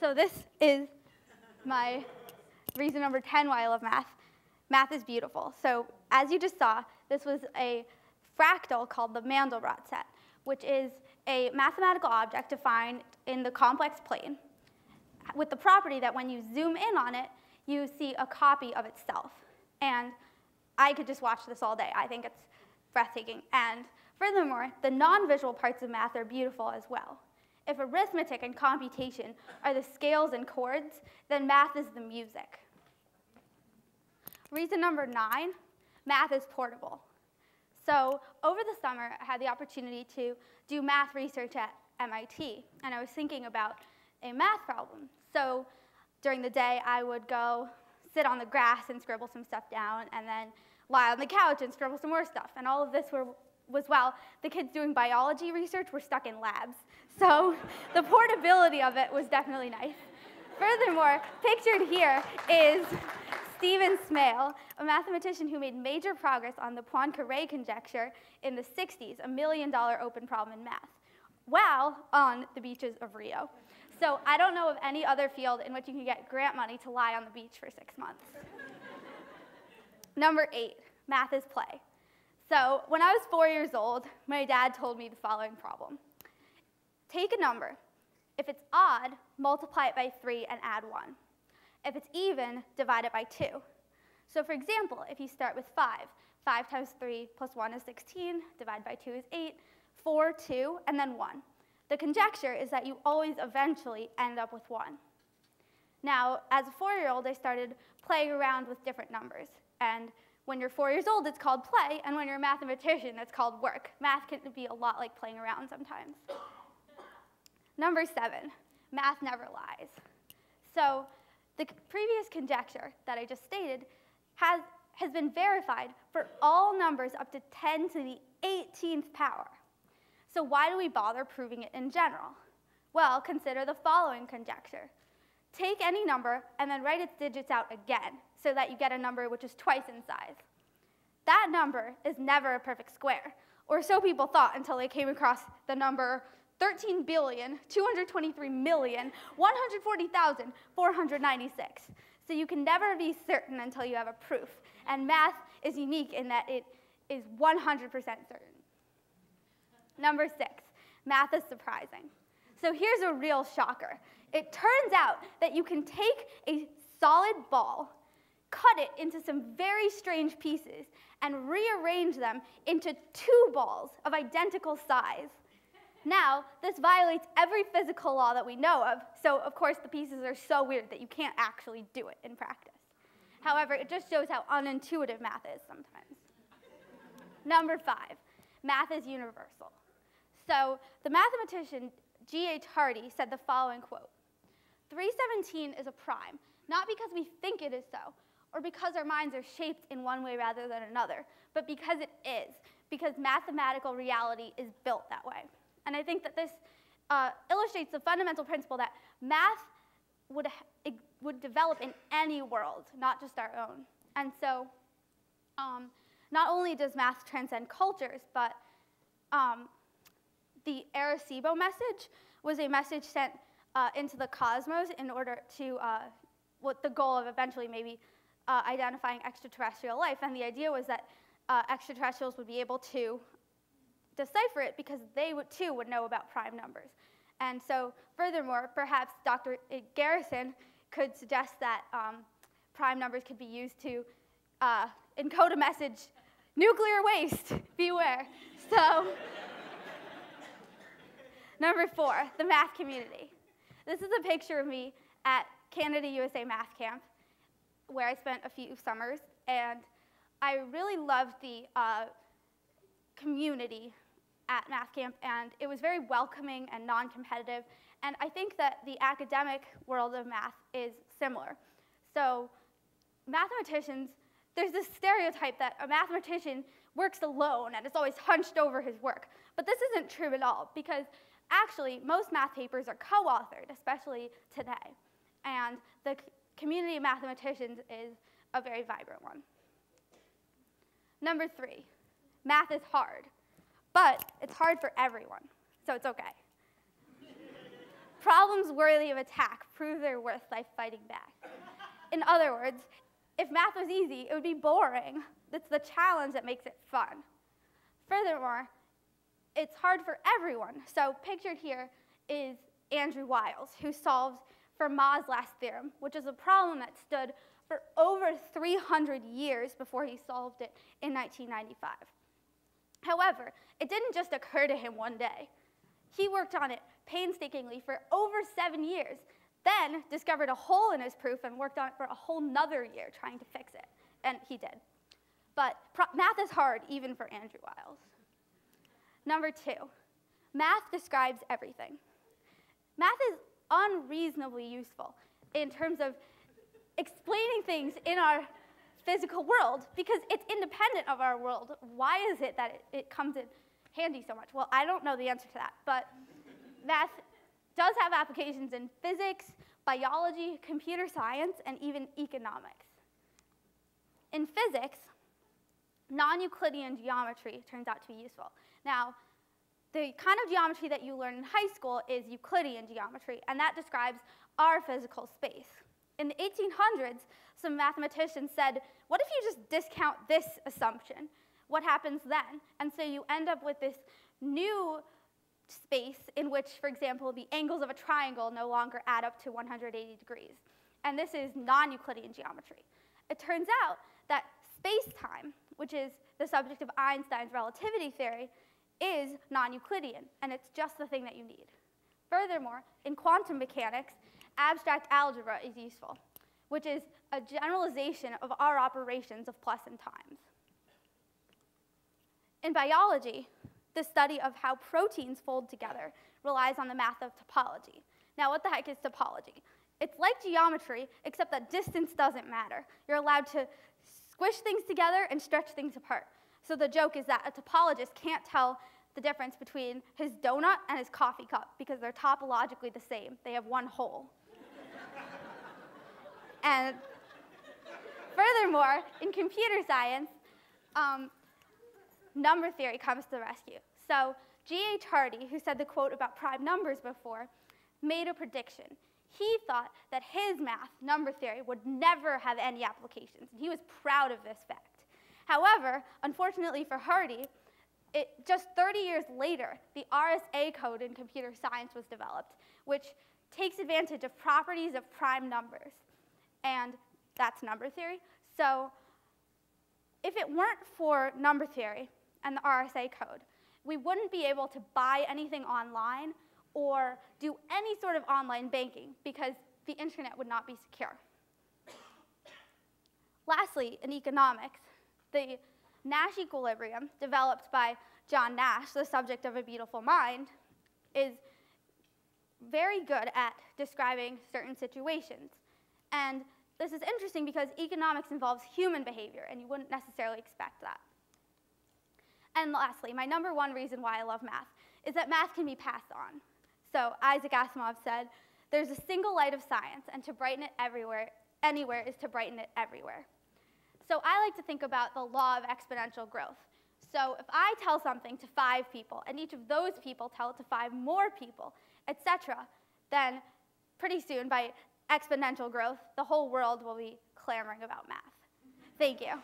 So this is my reason number 10 why I love math. Math is beautiful. So as you just saw, this was a fractal called the Mandelbrot set, which is a mathematical object defined in the complex plane with the property that when you zoom in on it, you see a copy of itself. And I could just watch this all day. I think it's breathtaking. And furthermore, the non-visual parts of math are beautiful as well. If arithmetic and computation are the scales and chords, then math is the music. Reason number nine, math is portable. So over the summer, I had the opportunity to do math research at MIT, and I was thinking about a math problem. So during the day, I would go sit on the grass and scribble some stuff down, and then lie on the couch and scribble some more stuff. And all of this were, was while the kids doing biology research were stuck in labs. So the portability of it was definitely nice. Furthermore, pictured here is Stephen Smale, a mathematician who made major progress on the Poincare conjecture in the 60s, a million dollar open problem in math, while on the beaches of Rio. So I don't know of any other field in which you can get grant money to lie on the beach for six months. Number eight, math is play. So when I was four years old, my dad told me the following problem. Take a number. If it's odd, multiply it by three and add one. If it's even, divide it by two. So for example, if you start with five, five times three plus one is 16, divide by two is eight, four, two, and then one. The conjecture is that you always eventually end up with 1. Now, as a four-year-old, I started playing around with different numbers. And when you're four years old, it's called play, and when you're a mathematician, it's called work. Math can be a lot like playing around sometimes. Number seven, math never lies. So the previous conjecture that I just stated has, has been verified for all numbers up to 10 to the 18th power. So why do we bother proving it in general? Well, consider the following conjecture. Take any number and then write its digits out again so that you get a number which is twice in size. That number is never a perfect square, or so people thought until they came across the number 13,223,140,496. So you can never be certain until you have a proof. And math is unique in that it is 100% certain. Number six, math is surprising. So here's a real shocker. It turns out that you can take a solid ball, cut it into some very strange pieces, and rearrange them into two balls of identical size. Now, this violates every physical law that we know of, so of course the pieces are so weird that you can't actually do it in practice. However, it just shows how unintuitive math is sometimes. Number five, math is universal. So the mathematician G.H. Hardy said the following quote 317 is a prime, not because we think it is so, or because our minds are shaped in one way rather than another, but because it is, because mathematical reality is built that way. And I think that this uh, illustrates the fundamental principle that math would, would develop in any world, not just our own. And so, um, not only does math transcend cultures, but um, the Arecibo message was a message sent uh, into the cosmos in order to, uh, with the goal of eventually maybe uh, identifying extraterrestrial life. And the idea was that uh, extraterrestrials would be able to decipher it because they would, too would know about prime numbers. And so, furthermore, perhaps Dr. Garrison could suggest that um, prime numbers could be used to uh, encode a message nuclear waste, beware. So, Number four, the math community. This is a picture of me at Canada USA Math Camp, where I spent a few summers, and I really loved the uh, community at Math Camp, and it was very welcoming and non-competitive, and I think that the academic world of math is similar. So mathematicians, there's this stereotype that a mathematician works alone and is always hunched over his work, but this isn't true at all, because Actually, most math papers are co-authored, especially today. And the community of mathematicians is a very vibrant one. Number three, math is hard, but it's hard for everyone, so it's okay. Problems worthy of attack prove their worth by fighting back. In other words, if math was easy, it would be boring. It's the challenge that makes it fun. Furthermore, it's hard for everyone. So pictured here is Andrew Wiles, who solved Fermat's last theorem, which is a problem that stood for over 300 years before he solved it in 1995. However, it didn't just occur to him one day. He worked on it painstakingly for over seven years, then discovered a hole in his proof and worked on it for a whole nother year trying to fix it. And he did. But math is hard, even for Andrew Wiles. Number two, math describes everything. Math is unreasonably useful in terms of explaining things in our physical world because it's independent of our world. Why is it that it, it comes in handy so much? Well, I don't know the answer to that, but math does have applications in physics, biology, computer science, and even economics. In physics, non-Euclidean geometry turns out to be useful. Now, the kind of geometry that you learn in high school is Euclidean geometry, and that describes our physical space. In the 1800s, some mathematicians said, what if you just discount this assumption? What happens then? And so you end up with this new space in which, for example, the angles of a triangle no longer add up to 180 degrees. And this is non-Euclidean geometry. It turns out that space-time, which is the subject of Einstein's relativity theory, is non-Euclidean, and it's just the thing that you need. Furthermore, in quantum mechanics, abstract algebra is useful, which is a generalization of our operations of plus and times. In biology, the study of how proteins fold together relies on the math of topology. Now, what the heck is topology? It's like geometry, except that distance doesn't matter. You're allowed to squish things together and stretch things apart. So the joke is that a topologist can't tell the difference between his donut and his coffee cup because they're topologically the same. They have one hole. and furthermore, in computer science, um, number theory comes to the rescue. So G.H. Hardy, who said the quote about prime numbers before, made a prediction. He thought that his math, number theory, would never have any applications, and he was proud of this fact. However, unfortunately for Hardy, it, just 30 years later, the RSA code in computer science was developed, which takes advantage of properties of prime numbers. And that's number theory. So if it weren't for number theory, and the RSA code. We wouldn't be able to buy anything online or do any sort of online banking because the internet would not be secure. Lastly, in economics, the Nash equilibrium, developed by John Nash, the subject of A Beautiful Mind, is very good at describing certain situations. And this is interesting because economics involves human behavior, and you wouldn't necessarily expect that. And lastly, my number one reason why I love math is that math can be passed on. So Isaac Asimov said, there's a single light of science, and to brighten it everywhere, anywhere is to brighten it everywhere. So I like to think about the law of exponential growth. So if I tell something to five people, and each of those people tell it to five more people, etc., then pretty soon, by exponential growth, the whole world will be clamoring about math. Thank you.